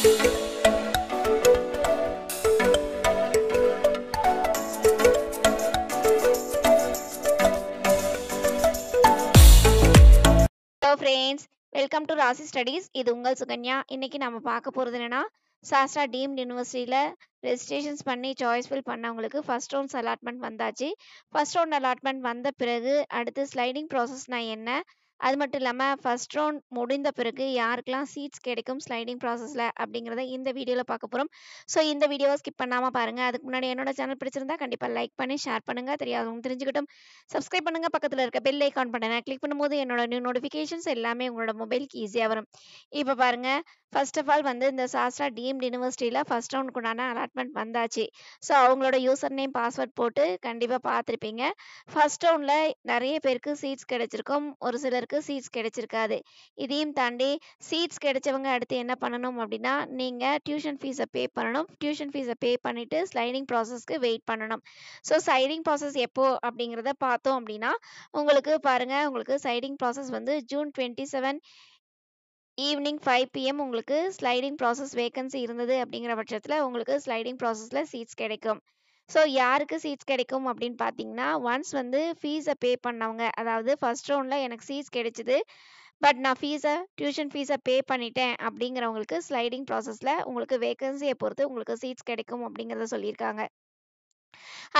Hello friends welcome to Raasi studies இது உங்கள் சுகன்யா. இன்னைக்கு நம்ம பார்க்க போகிறது என்னன்னா சாஸ்ட்ரா டீம்ட் யூனிவர்சிட்டியில் ரெஜிஸ்ட்ரேஷன்ஸ் பண்ணி சாய்ஸ் ஃபில் பண்ணவங்களுக்கு ஃபர்ஸ்ட் ரவுண்ட்ஸ் அலாட்மெண்ட் வந்தாச்சு. ஃபர்ஸ்ட் ரவுண்ட் அலாட்மெண்ட் வந்த பிறகு அடுத்து ஸ்லைடிங் ப்ராசஸ்னால் என்ன அது மட்டும் இல்லாமல் ஃபர்ஸ்ட் ரவுண்ட் முடிந்த பிறகு யாருக்கெல்லாம் சீட்ஸ் கிடைக்கும் ஸ்லைடிங் ப்ராசஸில் அப்படிங்கிறத இந்த வீடியோவில் பார்க்க போகிறோம் ஸோ இந்த வீடியோவை ஸ்கிப் பண்ணாமல் பாருங்கள் அதுக்கு முன்னாடி என்னோட சேனல் பிடிச்சிருந்தா கண்டிப்பாக லைக் பண்ணி ஷேர் பண்ணுங்கள் தெரியாதவங்க தெரிஞ்சுக்கிட்டும். சப்ஸ்கிரைப் பண்ணுங்கள் பக்கத்தில் இருக்க பெல் ஐக்கான் பட்டனை கிளிக் பண்ணும்போது என்னோட நியூ நோட்டிஃபிகேஷன்ஸ் எல்லாமே உங்களோட மொபைலுக்கு ஈஸியாக வரும். இப்போ பாருங்கள் ஃபர்ஸ்ட் ஆஃப் ஆல் வந்து இந்த சாஸ்ட்ரா டீம்ட் யூனிவர்சிட்டியில் ஃபர்ஸ்ட் ரவுண்டுக்குண்டான அலாட்மெண்ட் வந்தாச்சு. ஸோ அவங்களோட யூசர் நேம் பாஸ்வேர்ட் போட்டு கண்டிப்பாக பார்த்துருப்பீங்க. ஃபர்ஸ்ட் ரவுண்டில் நிறைய பேருக்கு சீட்ஸ் கிடைச்சிருக்கும். ஒரு சிலருக்கு சீட்ஸ் கிடைச்சிருக்காது. இதையும் தாண்டி சீட்ஸ் கிடைச்சவங்க அடுத்து என்ன பண்ணணும் அப்படின்னா நீங்கள் டியூஷன் ஃபீஸை பே பண்ணணும். டியூஷன் ஃபீஸை பே பண்ணிவிட்டு ஸ்லைடிங் ப்ராசஸ்க்கு வெயிட் பண்ணணும். ஸோ ஸ்லைடிங் ப்ராசஸ் எப்போ அப்படிங்கிறத பார்த்தோம் அப்படின்னா உங்களுக்கு பாருங்கள் உங்களுக்கு ஸ்லைடிங் ப்ராசஸ் வந்து June twenty seven evening five PM உங்களுக்கு ஸ்லைடிங் ப்ராசஸ் வேகன்சி இருந்தது அப்படிங்கிற பட்சத்தில் உங்களுக்கு ஸ்லைடிங் ப்ராசஸில் சீட்ஸ் கிடைக்கும். ஸோ யாருக்கு சீட்ஸ் கிடைக்கும் அப்படின்னு பார்த்தீங்கன்னா ஒன்ஸ் வந்து ஃபீஸை பே பண்ணவங்க அதாவது ஃபர்ஸ்ட் ரவுண்டில் எனக்கு சீட்ஸ் கிடைச்சிது. பட் நான் ஃபீஸை டியூஷன் ஃபீஸை பே பண்ணிட்டேன் அப்படிங்கிறவங்களுக்கு ஸ்லைடிங் ப்ராசஸில் உங்களுக்கு வேகன்சியை பொறுத்து உங்களுக்கு சீட்ஸ் கிடைக்கும் அப்படிங்கிறத சொல்லியிருக்காங்க.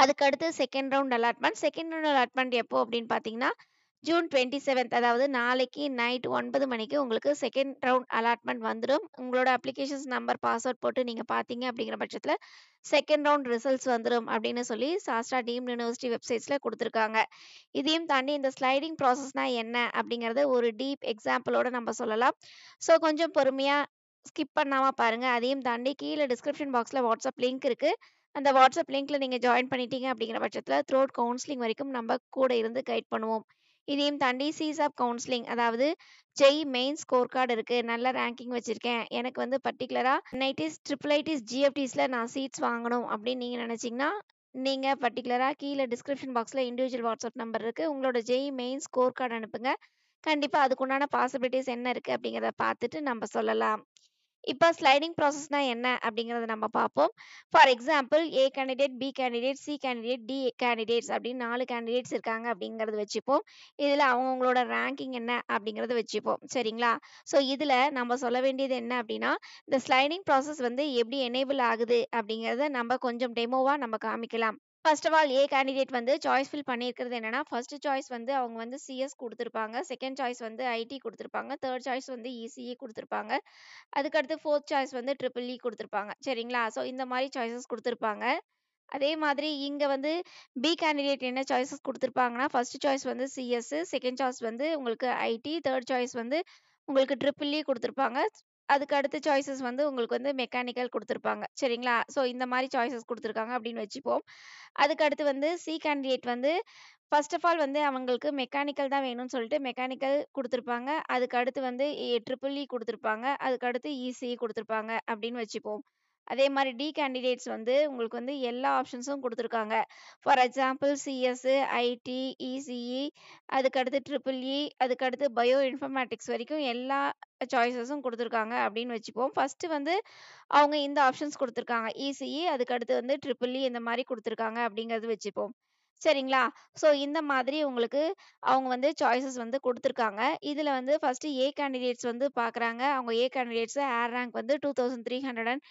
அதுக்கடுத்து second round allotment second round allotment எப்போ அப்படின்னு பார்த்தீங்கன்னா ஜூன் டுவெண்ட்டி செவன்த் அதாவது நாளைக்கு நைட் ஒன்பது மணிக்கு உங்களுக்கு செகண்ட் ரவுண்ட் அலாட்மெண்ட் வந்துடும் உங்களோட அப்ளிகேஷன்ஸ் நம்பர் பாஸ்வேர்ட் போட்டு நீங்கள் பார்த்தீங்க அப்படிங்கிற பட்சத்தில் செகண்ட் ரவுண்ட் ரிசல்ட்ஸ் வந்துடும் அப்படின்னு சொல்லி சாஸ்ட்ரா டீம் யூனிவர்சிட்டி வெப்சைட்ஸில் கொடுத்துருக்காங்க. இதையும் தாண்டி இந்த ஸ்லைடிங் ப்ராசஸ்னால் என்ன அப்படிங்கிறத ஒரு டீப் எக்ஸாம்பிளோட நம்ம சொல்லலாம். ஸோ கொஞ்சம் பொறுமையாக ஸ்கிப் பண்ணாமல் பாருங்கள் அதையும் தாண்டி கீழே டிஸ்கிரிப்ஷன் பாக்ஸில் வாட்ஸ்அப் லிங்க் இருக்குது அந்த வாட்ஸ்அப் லிங்க்கில் நீங்கள் ஜாயின் பண்ணிட்டீங்க அப்படிங்கிற பட்சத்தில் த்ரோட் கவுன்சிலிங் வரைக்கும் நம்ம கூட இருந்து கைட் பண்ணுவோம். இதையும் தாண்டி சிசாப் கவுன்சிலிங் அதாவது ஜெய் மெயின் ஸ்கோர் கார்டு இருக்குது நல்ல ரேங்கிங் வச்சுருக்கேன். எனக்கு வந்து பர்டிகுலராக நைட்டிஸ் ட்ரிபிள் ஐடிஸ் ஜிஎஃப்டிஸில் நான் சீட்ஸ் வாங்கணும் அப்படின்னு நீங்கள் நினச்சிங்கன்னா நீங்கள் பர்டிகுலராக கீழே டிஸ்கிரிப்ஷன் பாக்ஸில் இண்டிவிஜுவல் வாட்ஸ்அப் நம்பர் இருக்குது உங்களோட ஜெய் மெயின் ஸ்கோர் கார்டு அனுப்புங்க. கண்டிப்பாக அதுக்குண்டான பாசிபிலிட்டிஸ் என்ன இருக்குது அப்படிங்கிறத பார்த்துட்டு நம்ம சொல்லலாம். இப்போ ஸ்லைடிங் ப்ராசஸ்னால் என்ன அப்படிங்கிறத நம்ம பார்ப்போம். For example A candidate B candidate C candidate D candidates அப்படின்னு நாலு கேண்டிடேட்ஸ் இருக்காங்க அப்படிங்கிறது வச்சுப்போம். இதில் அவங்கவுங்களோட ரேங்கிங் என்ன அப்படிங்கிறத வச்சுப்போம். சரிங்களா? ஸோ இதில் நம்ம சொல்ல வேண்டியது என்ன அப்படின்னா இந்த ஸ்லைடிங் ப்ராசஸ் வந்து எப்படி எனேபிள் ஆகுது அப்படிங்கிறத நம்ம கொஞ்சம் டெமோவாக நம்ம காமிக்கலாம். First of all A candidate வந்து சாய்ஸ் ஃபில் பண்ணியிருக்கிறது என்னன்னா ஃபர்ஸ்ட் சாய்ஸ் வந்து அவங்க வந்து சிஎஸ் கொடுத்துருப்பாங்க. செகண்ட் சாய்ஸ் வந்து ஐடி கொடுத்துருப்பாங்க. தேர்ட் சாய்ஸ் வந்து இசிஇ கொடுத்துருப்பாங்க. அதுக்கடுத்து ஃபோர்த் சாய்ஸ் வந்து ட்ரிபிள் இ e கொடுத்துருப்பாங்க. சரிங்களா? ஸோ இந்த மாதிரி சாய்ஸஸ் கொடுத்துருப்பாங்க. அதே மாதிரி இங்கே வந்து பி கேண்டிடேட் என்ன சாய்ஸஸ் கொடுத்துருப்பாங்கன்னா ஃபர்ஸ்ட் சாய்ஸ் வந்து சிஎஸ் செகண்ட் சாய்ஸ் வந்து உங்களுக்கு ஐடி தேர்ட் சாய்ஸ் வந்து உங்களுக்கு ட்ரிபிள் இ கொடுத்துருப்பாங்க. அதுக்கு அடுத்த சாய்ஸஸ் வந்து உங்களுக்கு வந்து மெக்கானிக்கல் கொடுத்துருப்பாங்க. சரிங்களா? ஸோ இந்த மாதிரி சாய்ஸஸ் கொடுத்துருக்காங்க அப்படின்னு வச்சுப்போம். அதுக்கு அடுத்து வந்து சி கேண்டிடேட் வந்து ஃபர்ஸ்ட் ஆஃப் ஆல் வந்து அவங்களுக்கு மெக்கானிக்கல் தான் வேணும்னு சொல்லிட்டு மெக்கானிக்கல் கொடுத்துருப்பாங்க. அதுக்கு அடுத்து வந்து ட்ரிபிள் இ e கொடுத்துருப்பாங்க. அதுக்கு அடுத்து e, இசிஇ கொடுத்துருப்பாங்க அப்படின்னு வச்சுப்போம். அதே மாதிரி டி கேண்டிடேட்ஸ் வந்து உங்களுக்கு வந்து எல்லா ஆப்ஷன்ஸும் கொடுத்துருக்காங்க. For example CS IT ECE அதுக்கடுத்து ட்ரிபிள் இ e, அதுக்கடுத்து பயோ இன்ஃபர்மேட்டிக்ஸ் வரைக்கும் எல்லா சாய்ஸஸும் கொடுத்துருக்காங்க அப்படின்னு வச்சுப்போம். ஃபஸ்ட்டு வந்து அவங்க இந்த ஆப்ஷன்ஸ் கொடுத்துருக்காங்க. இசிஇ அதுக்கடுத்து வந்து ட்ரிபிள் இ இந்த மாதிரி கொடுத்துருக்காங்க அப்படிங்கிறது வச்சுப்போம். சரிங்களா? ஸோ இந்த மாதிரி உங்களுக்கு அவங்க வந்து சாய்ஸஸ் வந்து கொடுத்துருக்காங்க. இதில் வந்து ஃபஸ்ட்டு ஏ கேண்டிடேட்ஸ் வந்து பார்க்குறாங்க அவங்க ஏ கேண்டிடேட்ஸு ஏர் ரேங்க் வந்து two thousand three hundred and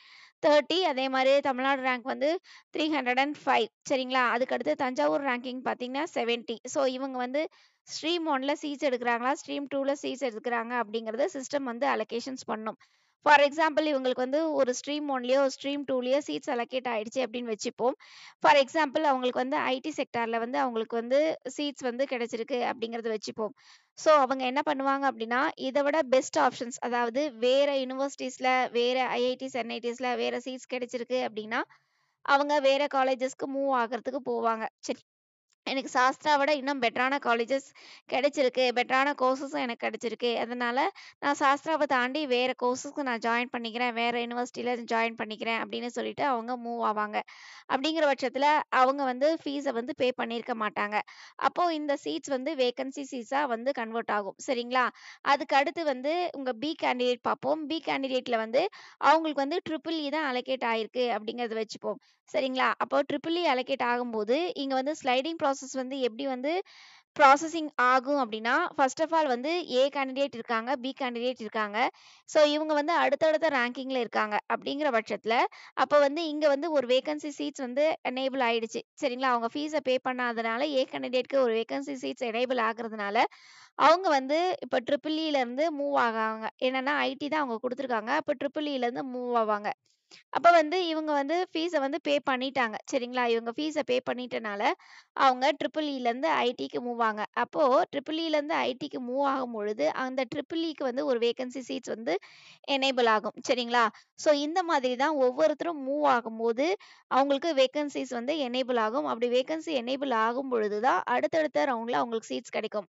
thirty அதே மாதிரி தமிழ்நாடு ரேங்க் வந்து த்ரீ ஹண்ட்ரட் அண்ட் ஃபைவ் சரிங்களா? அதுக்கடுத்து தஞ்சாவூர் ரேங்கிங் பார்த்தீங்கன்னா செவன்ட்டி ஸோ இவங்க வந்து ஸ்ட்ரீம் ஒனில் சீட்ஸ் எடுக்கிறாங்களா? ஸ்ட்ரீம் டூவில் சீட்ஸ் எடுக்கிறாங்க அப்படிங்கிறத சிஸ்டம் வந்து அலோகேஷன்ஸ் பண்ணும். ஃபார் எக்ஸாம்பிள் இவங்களுக்கு வந்து ஒரு ஸ்ட்ரீம் ஒன்லேயோ ஸ்ட்ரீம் டூலேயோ சீட்ஸ் அலோகேட் ஆயிடுச்சு அப்படின்னு வச்சுப்போம். ஃபார் எக்ஸாம்பிள் அவங்களுக்கு வந்து ஐடி செக்டாரில் வந்து அவங்களுக்கு வந்து சீட்ஸ் வந்து கிடைச்சிருக்கு அப்படிங்கிறத வச்சுப்போம். ஸோ அவங்க என்ன பண்ணுவாங்க அப்படின்னா இதை விட பெஸ்ட் ஆப்ஷன்ஸ் அதாவது வேற யூனிவர்சிட்டிஸில் வேற ஐஐடிஸ் என்ஐடிஸில் வேற சீட்ஸ் கிடைச்சிருக்கு அப்படின்னா அவங்க வேற காலேஜஸ்க்கு மூவ் ஆகிறதுக்கு போவாங்க. சரி எனக்கு சாஸ்த்ரா விட இன்னும் பெட்டரான காலேஜஸ் கிடைச்சிருக்கு. பெட்டரான கோர்ஸஸும் எனக்கு கிடைச்சிருக்கு. அதனால நான் சாஸ்திராவை தாண்டி வேற கோர்ஸஸ்க்கு நான் ஜாயின் பண்ணிக்கிறேன். வேற யூனிவர்சிட்டியில் ஜாயின் பண்ணிக்கிறேன் அப்படின்னு சொல்லிட்டு அவங்க மூவ் ஆவாங்க. அப்படிங்கிற பட்சத்தில் அவங்க வந்து ஃபீஸை வந்து பே பண்ணியிருக்க மாட்டாங்க. அப்போ இந்த சீட்ஸ் வந்து வேக்கன்சி சீட்ஸாக வந்து கன்வெர்ட் ஆகும். சரிங்களா? அதுக்கு அடுத்து வந்து உங்க பி கேண்டிடேட் பார்ப்போம். பி கேண்டிடேட்ல வந்து அவங்களுக்கு வந்து ட்ரிபிள் இ e தான் அலோகேட் ஆயிருக்கு அப்படிங்கிறத வச்சுப்போம். சரிங்களா? அப்போ ட்ரிபிள் இ அலோகேட் ஆகும்போது, இங்க வந்து ஸ்லைடிங் ப்ராசஸ் வந்து எப்படி வந்து ப்ராசஸிங் ஆகும் அப்படின்னா, ஃபர்ஸ்ட் ஆஃப் ஆல் வந்து ஏ கேண்டிடேட் இருக்காங்க, பி கேண்டிடேட் இருக்காங்க. ஸோ இவங்க வந்து அடுத்தடுத்த ரேங்கிங்கில் இருக்காங்க. அப்படிங்கிற பட்சத்தில் அப்போ வந்து இங்கே வந்து ஒரு வேக்கன்சி சீட்ஸ் வந்து எனேபிள் ஆயிடுச்சு. சரிங்களா? அவங்க ஃபீஸை பே பண்ணாதனால ஏ கேண்டிடேட்க்கு ஒரு வேக்கன்சி சீட்ஸ் எனேபிள் ஆகுறதுனால, அவங்க வந்து இப்போ ட்ரிபிள் இல e இருந்து மூவ் ஆகாங்க. என்னன்னா ஐடி தான் அவங்க கொடுத்துருக்காங்க அப்போ ட்ரிபிள் e இருந்து மூவ் ஆவாங்க. அப்ப வந்து இவங்க வந்து ஃபீஸ வந்து பே பண்ணிட்டாங்க. சரிங்களா? இவங்க ஃபீஸ பே பண்ணிட்டனால, அவங்க ட்ரிபிள் இல e இருந்து ஐடிக்கு மூவ் ஆங்க. அப்போ ட்ரிபிள் இல e இருந்து ஐடிக்கு மூவ் ஆகும்பொழுது, அந்த ட்ரிபிள் இக்கு e வந்து ஒரு வேகன்சி சீட்ஸ் வந்து எனேபிள் ஆகும். சரிங்களா? ஸோ இந்த மாதிரி தான் ஒவ்வொருத்தரும் மூவ் ஆகும்போது, அவங்களுக்கு வேக்கன்ஸீஸ் வந்து எனேபிள் ஆகும். அப்படி வேகன்ஸி எனேபிள் ஆகும் பொழுது தான் அடுத்தடுத்த ரவுண்ட்ல அவங்களுக்கு சீட்ஸ் கிடைக்கும்.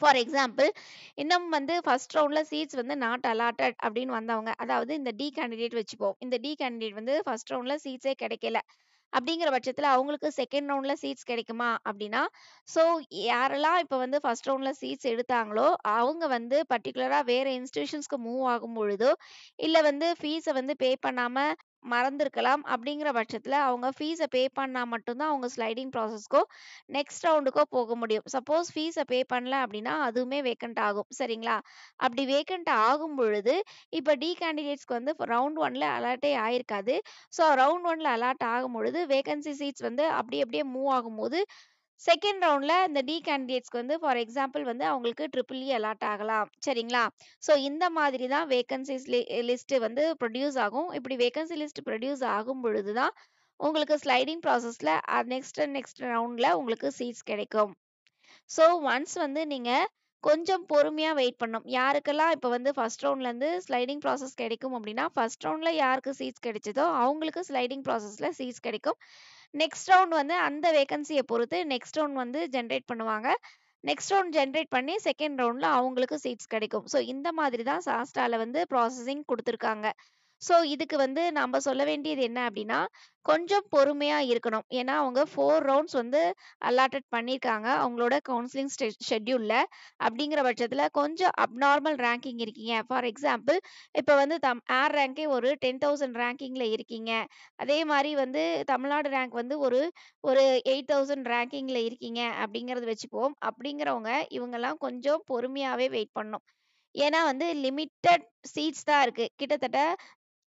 ஃபார் எக்ஸாம்பிள் இன்னும் வந்து ஃபர்ஸ்ட் ரவுண்டில் சீட்ஸ் வந்து நாட் அலாட்டட் அப்படின்னு வந்தவங்க. அதாவது இந்த டி கேண்டிடேட் வச்சுப்போம். இந்த டி கேண்டிடேட் வந்து ஃபர்ஸ்ட் ரவுண்டில் சீட்ஸே கிடைக்கல. அப்படிங்கிற பட்சத்தில் அவங்களுக்கு செகண்ட் ரவுண்ட்ல சீட்ஸ் கிடைக்குமா? அப்படின்னா, ஸோ யாரெல்லாம் இப்ப வந்து ஃபர்ஸ்ட் ரவுண்டில் சீட்ஸ் எடுத்தாங்களோ, அவங்க வந்து பர்ட்டிகுலரா வேற இன்ஸ்டியூஷன்ஸ்க்கு மூவ் ஆகும் பொழுதோ, இல்ல வந்து ஃபீஸ வந்து பே பண்ணாம மறந்திருக்கலாம். அப்படிங்கிற பட்சத்தில் அவங்க ஃபீஸ பே பண்ணா மட்டும்தான் அவங்க ஸ்லைடிங் ப்ராசஸ்க்கோ, நெக்ஸ்ட் ரவுண்டுக்கோ போக முடியும். சப்போஸ் ஃபீஸ பே பண்ணல அப்படின்னா, அதுவுமே வேக்கண்ட் ஆகும். சரிங்களா? அப்படி வேக்கன்ட் ஆகும் பொழுது, இப்ப டி கேண்டிடேட்ஸ்க்கு வந்து ரவுண்ட் ஒனில் அலாட்டே ஆயிருக்காது. ஸோ ரவுண்ட் ஒனில் அலாட் ஆகும்பொழுது, வேகன்சி சீட்ஸ் வந்து அப்படி அப்படியே மூவ் ஆகும்போது, செகண்ட் ரவுண்ட்ல இந்த டி கேண்டிடேட்ஸ்க்கு வந்து ஃபார் எக்ஸாம்பிள் வந்து அவங்களுக்கு ட்ரிபிள் இ அலாட் ஆகலாம். சரிங்களா? ஸோ இந்த மாதிரி தான் வேகன்சிஸ் லிஸ்ட்டு லிஸ்ட் வந்து ப்ரொடியூஸ் ஆகும். இப்படி வேகன்சி லிஸ்ட் ப்ரொடியூஸ் ஆகும் பொழுது தான், உங்களுக்கு ஸ்லைடிங் ப்ராசஸ்ல நெக்ஸ்ட் நெக்ஸ்ட் ரவுண்ட்ல உங்களுக்கு சீட்ஸ் கிடைக்கும். ஸோ ஒன்ஸ் வந்து நீங்க கொஞ்சம் பொறுமையாக வெயிட் பண்ணணும். யாருக்கெல்லாம் இப்போ வந்து ஃபஸ்ட் ரவுண்ட்லேருந்து ஸ்லைடிங் ப்ராசஸ் கிடைக்கும் அப்படின்னா, ஃபர்ஸ்ட் ரவுண்டில் யாருக்கு சீட்ஸ் கிடைச்சதோ, அவங்களுக்கு ஸ்லைடிங் ப்ராசஸில் சீட்ஸ் கிடைக்கும். நெக்ஸ்ட் ரவுண்ட் வந்து அந்த வேகன்சியை பொறுத்து நெக்ஸ்ட் ரவுண்ட் வந்து ஜென்ரேட் பண்ணுவாங்க. நெக்ஸ்ட் ரவுண்ட் ஜென்ரேட் பண்ணி செகண்ட் ரவுண்டில் அவங்களுக்கு சீட்ஸ் கிடைக்கும். ஸோ இந்த மாதிரி தான் சாஸ்டாவில் வந்து ப்ராசஸிங் கொடுத்துருக்காங்க ஸோ இதுக்கு வந்து நம்ம சொல்ல வேண்டியது என்ன அப்படின்னா, கொஞ்சம் பொறுமையா இருக்கணும். ஏன்னா அவங்க ஃபோர் ரவுண்ட்ஸ் வந்து அலாட்டட் பண்ணியிருக்காங்க. அவங்களோட கவுன்சிலிங் ஸ்டெ ஷெட்யூல்ல. அப்படிங்கிற பட்சத்தில் கொஞ்சம் அப்நார்மல் ரேங்கிங் இருக்கீங்க. ஃபார் எக்ஸாம்பிள் இப்போ வந்து தம் ஏர் ரேங்கே ஒரு 10,000 ரேங்கிங்ல இருக்கீங்க. அதே மாதிரி வந்து தமிழ்நாடு ரேங்க் வந்து ஒரு ஒரு 8,000 ரேங்கிங்ல இருக்கீங்க அப்படிங்கிறத வச்சுப்போம். அப்படிங்கிறவங்க இவங்கெல்லாம் கொஞ்சம் பொறுமையாவே வெயிட் பண்ணணும். ஏன்னா வந்து லிமிட்டட் சீட்ஸ் தான் இருக்கு. கிட்டத்தட்ட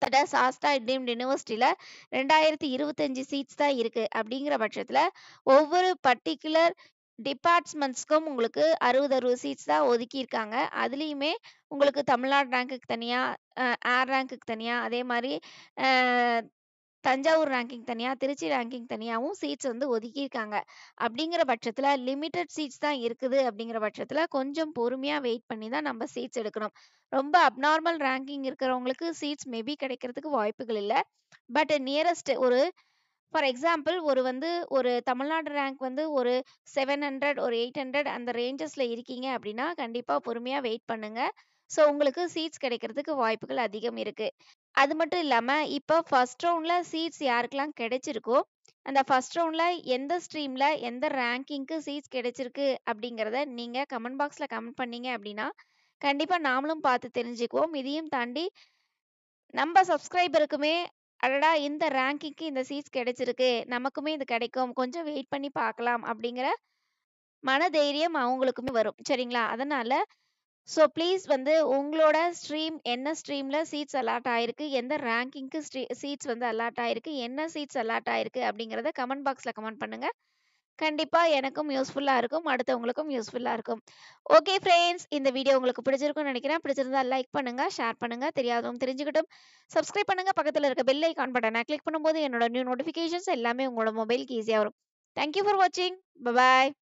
தட சாஸ்தா டீம்ட் யுனிவர்சிட்டில 2025 சீட்ஸ் தான் இருக்கு. அப்படிங்கிற பட்சத்தில் ஒவ்வொரு பர்ட்டிகுலர் டிபார்ட்மெண்ட்ஸ்க்கும் உங்களுக்கு 60, 60 சீட்ஸ் தான் ஒதுக்கியிருக்காங்க. அதுலயுமே உங்களுக்கு தமிழ்நாடு ரேங்க்குக்கு தனியா, ஏர் ரேங்க்குக்கு தனியா, அதே மாதிரி தஞ்சாவூர் ரேங்கிங் தனியாக திருச்சி ரேங்கிங் தனியாகவும் சீட்ஸ் வந்து ஒதுக்கியிருக்காங்க. அப்படிங்கிற பட்சத்தில் லிமிட்டட் சீட்ஸ் தான் இருக்குது அப்படிங்கிற பட்சத்தில் கொஞ்சம் பொறுமையா வெயிட் பண்ணி தான் நம்ம சீட்ஸ் எடுக்கணும். ரொம்ப அப்நார்மல் ரேங்கிங் இருக்கிறவங்களுக்கு சீட்ஸ் மேபி கிடைக்கிறதுக்கு வாய்ப்புகள் இல்ல. பட் நியரஸ்ட் ஒரு ஃபார் எக்ஸாம்பிள் ஒரு வந்து ஒரு தமிழ்நாடு ரேங்க் வந்து ஒரு 700 ஒரு 800 அந்த ரேஞ்சஸ்ல இருக்கீங்க அப்படின்னா, கண்டிப்பா பொறுமையா வெயிட் பண்ணுங்க. ஸோ உங்களுக்கு சீட்ஸ் கிடைக்கிறதுக்கு வாய்ப்புகள் அதிகம் இருக்கு. அது மட்டும் இல்லாம, இப்ப ஃபர்ஸ்ட் ரவுண்ட்ல சீட்ஸ் யாருக்கெல்லாம் கிடைச்சிருக்கோ, அந்த ஃபர்ஸ்ட் ரவுண்ட்ல எந்த ஸ்ட்ரீம்ல எந்த ரேங்கிங்க்கு சீட்ஸ் கிடைச்சிருக்கு அப்படிங்கிறத நீங்க கமெண்ட் பாக்ஸ்ல கமெண்ட் பண்ணீங்க அப்படின்னா, கண்டிப்பா நாமளும் பார்த்து தெரிஞ்சுக்குவோம். இதையும் தாண்டி நம்ம சப்ஸ்கிரைபருக்குமே, அடடா! இந்த ரேங்கிங்க்கு இந்த சீட்ஸ் கிடைச்சிருக்கு. நமக்குமே இது கிடைக்கும். கொஞ்சம் வெயிட் பண்ணி பார்க்கலாம் அப்படிங்கிற மனதைரியம் அவங்களுக்குமே வரும். சரிங்களா? அதனால ஸோ ப்ளீஸ் வந்து உங்களோட ஸ்ட்ரீம் என்ன ஸ்ட்ரீம்ல சீட்ஸ் அலாட் ஆயிருக்கு, எந்த ரேங்கிங்க்கு ஸ்ட்ரீ சீட்ஸ் வந்து அலாட் ஆயிருக்கு, என்ன சீட்ஸ் அலாட் ஆயிருக்கு அப்படிங்கிறத கமெண்ட் பாக்ஸ்ல கமெண்ட் பண்ணுங்க. கண்டிப்பா எனக்கும் யூஸ்ஃபுல்லா இருக்கும். அடுத்தவங்களுக்கும் யூஸ்ஃபுல்லா இருக்கும். ஓகே ஃப்ரெண்ட்ஸ் இந்த வீடியோ உங்களுக்கு பிடிச்சிருக்கும்னு நினைக்கிறேன். பிடிச்சிருந்தா லைக் பண்ணுங்க, ஷேர் பண்ணுங்க. தெரியாதவங்க தெரிஞ்சுக்கிட்டும் சப்ஸ்கிரைப் பண்ணுங்க. பக்கத்துல இருக்க பெல் ஐக்கான் பட்டனை கிளிக் பண்ணும்போது என்னோட நியூ நோட்டிஃபிகேஷன்ஸ் எல்லாமே உங்களோட மொபைலுக்கு ஈஸியாக வரும். தேங்க் யூ ஃபார் வாட்சிங். Bye bye bye.